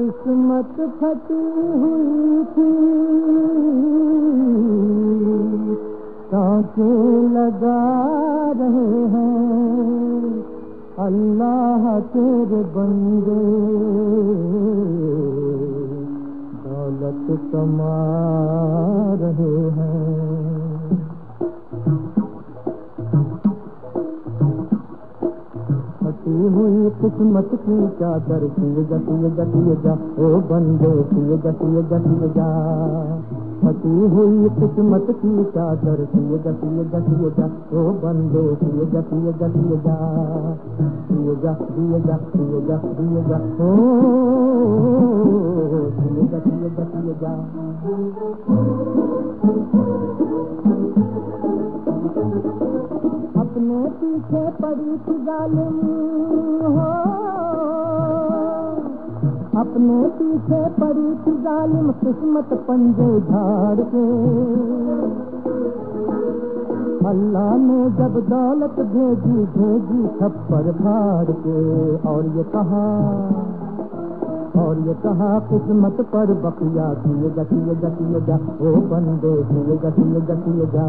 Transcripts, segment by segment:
किस्मत थी। कांचे लगा रहे हैं। अल्लाह तेरे बंदे। दौलत कमा फटी हुई किस्मत की चादर सिए जा सिए जा सिए जा ओ बंदे सिए जा सिए जा फटी हुई किस्मत की चादर सिए जा सिए जा ओ बंदे सिए जा सिए जा सिए जा जा सिए जा जा ओ सिए जा सिए जा अपने पीछे थी जालिम हो। अपने पीछे पड़ी थी जालिम किस्मत पंजे झाड़ के। अल्लाह ने जब दौलत भेजी भेजी छप्पर फाड़ के। और ये कहा, और ये कहा, किस्मत पर बकिया किए जा किए जा ओ बंदे किए जा किए जा।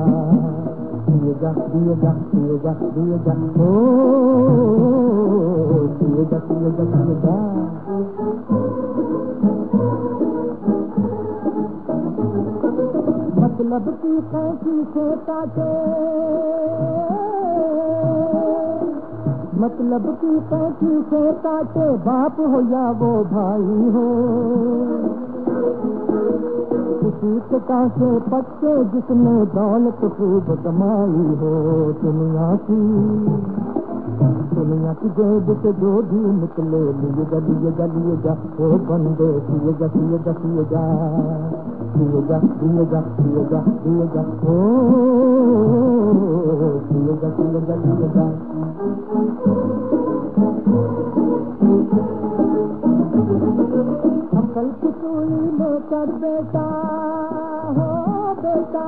मतलब की कैसी से काटे मतलब की कैसी से काटे बाप हो या वो भाई हो? किसी के कांसे पत्ते जिसने दौलत खूब कमाई हो दुनिया की दुनिया की जेब से जो भी निकले लिए जा लिए जा लिए जा ओ बंदे सिए जा सिए जा सिए जा सिए जा सिए जा सिए जा सिए जा ओ सिए जा सिए जा सिए जा अकल की सुई लेकर बेटा हो बेटा।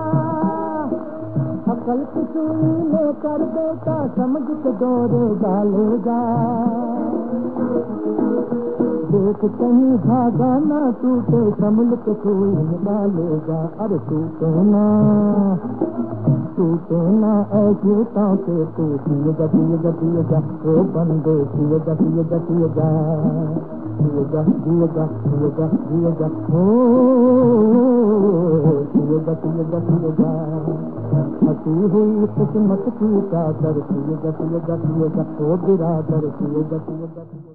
अकल की सुई लेकर बेटा समझ के डोरे डालेगा देख कहीं भागा ना टूटे, संभल के सुई निकालेगा अरे टूटे ना तू तेना ऐसी ताते तू दिए दिए दिए जा ओ बंदे दिए दिए दिए जा दिए जा दिए जा दिए जा दिए जा ओ दिए दिए दिए जा तू ही इसकी मत की कादर दिए दिए दिए जा ओ बिरादर दिए दिए दिए